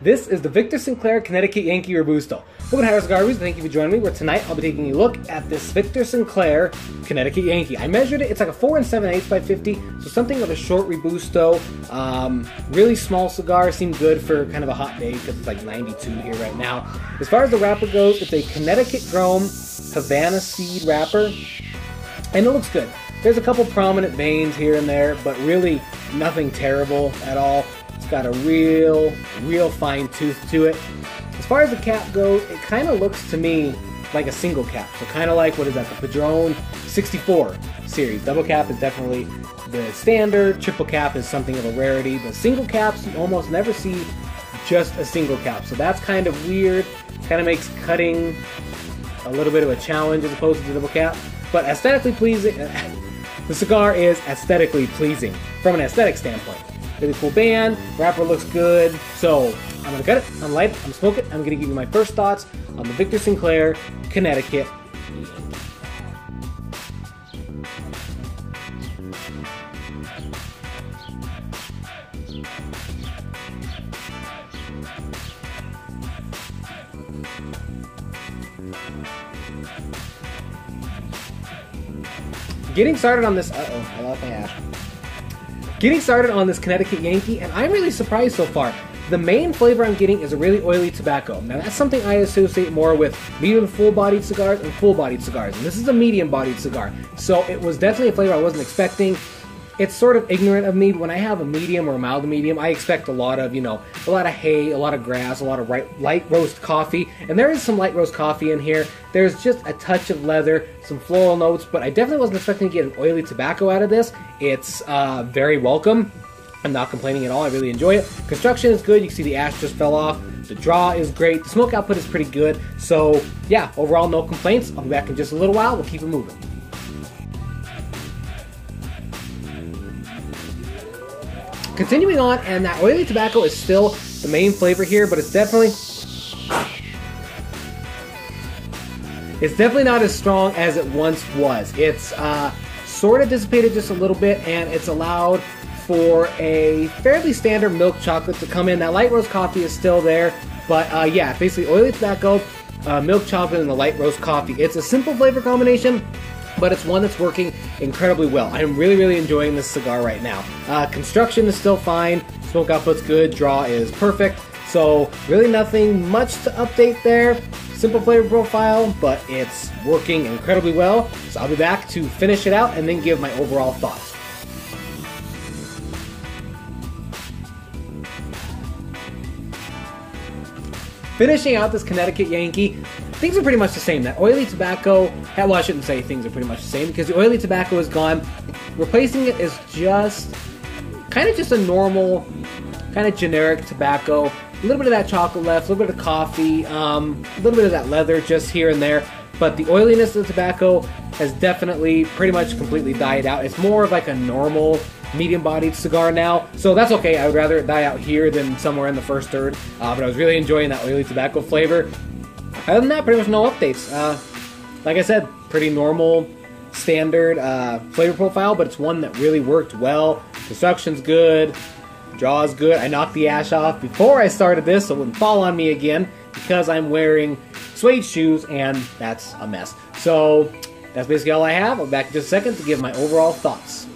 This is the Victor Sinclair Connecticut Yankee Robusto. Welcome to Howrey Cigar Thank you for joining me. Where tonight I'll be taking a look at this Victor Sinclair Connecticut Yankee. I measured it. It's like a four and seven eighths by fifty, so something of a short Robusto. Um, really small cigar. Seemed good for kind of a hot day because it's like 92 here right now. As far as the wrapper goes, it's a Connecticut grown Havana seed wrapper, and it looks good. There's a couple prominent veins here and there, but really nothing terrible at all. Got a real, real fine tooth to it. As far as the cap goes, it kind of looks to me like a single cap. So kind of like, what is that, the Padron 64 series. Double cap is definitely the standard. Triple cap is something of a rarity. But single caps, you almost never see just a single cap. So that's kind of weird. Kind of makes cutting a little bit of a challenge as opposed to the double cap. But aesthetically pleasing, the cigar is aesthetically pleasing from an aesthetic standpoint. Really cool band, wrapper looks good. So I'm gonna cut it, I'm light, I'm smoke it. I'm gonna give you my first thoughts on the Victor Sinclair Connecticut. Getting started on this. Uh oh, I lost my ash. Getting started on this Connecticut Yankee, and I'm really surprised so far. The main flavor I'm getting is a really oily tobacco. Now, that's something I associate more with medium full bodied cigars and full bodied cigars. And this is a medium bodied cigar. So it was definitely a flavor I wasn't expecting it's sort of ignorant of me, when I have a medium or a mild medium, I expect a lot of, you know, a lot of hay, a lot of grass, a lot of right, light roast coffee. And there is some light roast coffee in here. There's just a touch of leather, some floral notes, but I definitely wasn't expecting to get an oily tobacco out of this. It's uh, very welcome. I'm not complaining at all. I really enjoy it. Construction is good. You can see the ash just fell off. The draw is great. The smoke output is pretty good. So, yeah, overall, no complaints. I'll be back in just a little while. We'll keep it moving. Continuing on, and that oily tobacco is still the main flavor here, but it's definitely it's definitely not as strong as it once was. It's uh, sort of dissipated just a little bit, and it's allowed for a fairly standard milk chocolate to come in. That light roast coffee is still there, but uh, yeah, basically oily tobacco, uh, milk chocolate, and the light roast coffee. It's a simple flavor combination but it's one that's working incredibly well. I'm really, really enjoying this cigar right now. Uh, construction is still fine, smoke output's good, draw is perfect. So really nothing much to update there. Simple flavor profile, but it's working incredibly well. So I'll be back to finish it out and then give my overall thoughts. Finishing out this Connecticut Yankee, things are pretty much the same. That oily tobacco, well, I shouldn't say things are pretty much the same because the oily tobacco is gone. Replacing it is just kind of just a normal, kind of generic tobacco. A little bit of that chocolate left, a little bit of coffee, um, a little bit of that leather just here and there. But the oiliness of the tobacco has definitely pretty much completely died out. It's more of like a normal medium bodied cigar now. So that's okay. I would rather die out here than somewhere in the first third. Uh, but I was really enjoying that oily tobacco flavor. Other than that, pretty much no updates. Uh, like I said, pretty normal, standard uh, flavor profile, but it's one that really worked well. Construction's good, jaw's good. I knocked the ash off before I started this, so it wouldn't fall on me again because I'm wearing suede shoes, and that's a mess. So that's basically all I have. I'll be back in just a second to give my overall thoughts.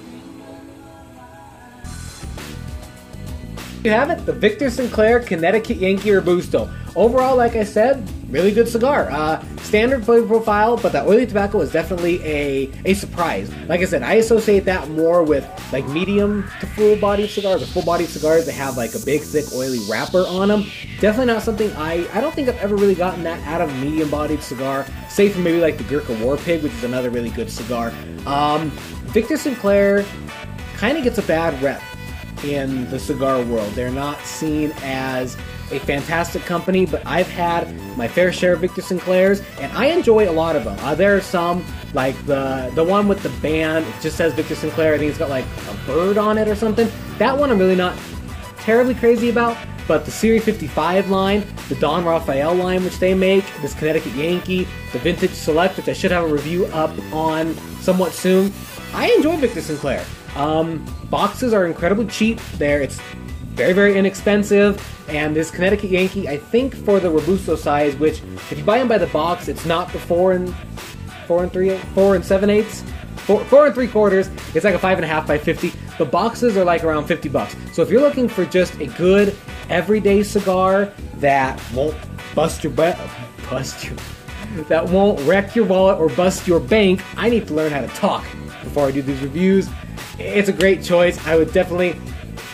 You have it, the Victor Sinclair Connecticut Yankee Robusto. Overall, like I said, really good cigar. Uh, standard flavor profile, but that oily tobacco is definitely a, a surprise. Like I said, I associate that more with like medium to full bodied cigars or full bodied cigars that have like a big, thick, oily wrapper on them. Definitely not something I, I don't think I've ever really gotten that out of medium bodied cigar, save for maybe like the Gurkha War Pig, which is another really good cigar. Um, Victor Sinclair kind of gets a bad rep in the cigar world. They're not seen as a fantastic company, but I've had my fair share of Victor Sinclairs, and I enjoy a lot of them. Uh, there are some, like the the one with the band, it just says Victor Sinclair. I think it's got like a bird on it or something. That one I'm really not terribly crazy about. But the Series 55 line, the Don Rafael line, which they make, this Connecticut Yankee, the Vintage Select, which I should have a review up on somewhat soon. I enjoy Victor Sinclair. Um, boxes are incredibly cheap. There, it's very, very inexpensive. And this Connecticut Yankee, I think for the Robusto size, which if you buy them by the box, it's not the four and four and three, four and seven eighths, four, four and three quarters. It's like a five and a half by fifty. The boxes are like around fifty bucks. So if you're looking for just a good everyday cigar that won't bust your butt, bust your, that won't wreck your wallet or bust your bank, I need to learn how to talk before I do these reviews. It's a great choice. I would definitely,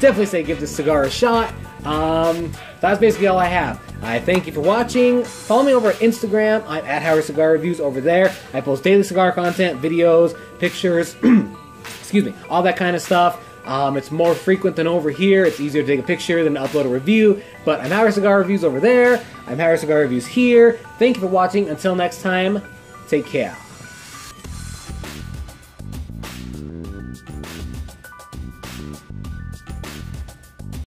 definitely say give this cigar a shot. Um, that's basically all I have. I thank you for watching. Follow me over at Instagram. I'm at Howrey Cigar Reviews over there. I post daily cigar content, videos, pictures, excuse me, all that kind of stuff. Um, it's more frequent than over here. It's easier to take a picture than upload a review. But I'm Howrey Cigar Reviews over there. I'm Howrey Cigar Reviews here. Thank you for watching. Until next time, take care.